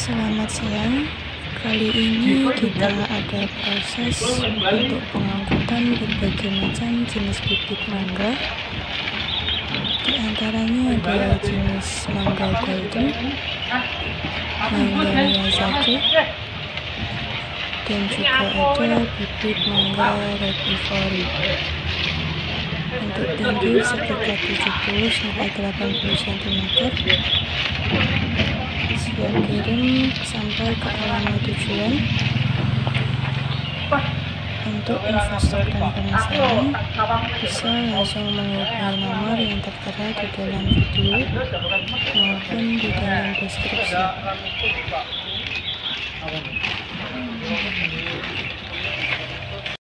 Selamat siang. Kali ini kita ada proses untuk pengangkutan berbagai macam jenis bibit mangga. Di antaranya ada jenis mangga golden, mangga Miyazaki, dan juga ada bibit mangga red ivory. Untuk tinggi sekitar 70 sampai 80 cm kirim sampai ke alamat tujuan. Untuk investor dan pemesanan bisa langsung menghubungi nomor yang tertera di dalam video maupun di dalam deskripsi